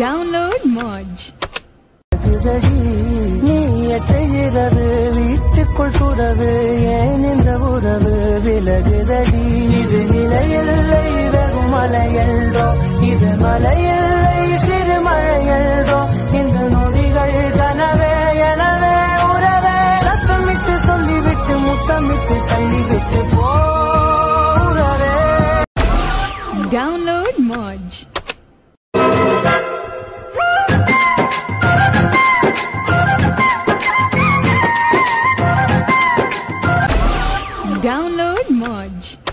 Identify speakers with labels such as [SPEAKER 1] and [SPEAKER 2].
[SPEAKER 1] Download மாஜ் நீயற்றது வீட்டுக்குள் துறவு ஏன் இந்த உறவு விலகுதடி? இது நிலையில்லை வெறும் மலையல்லோ. இது மலையில்லை சிறு மழையல்லோ. இந்த நொடிகள் கனவே எனவே உறவே. சத்தமிட்டு சொல்லிவிட்டு முத்தமிட்டு தள்ளிவிட்டு போ
[SPEAKER 2] டவுன்லோட் மாஜ் Download Modge.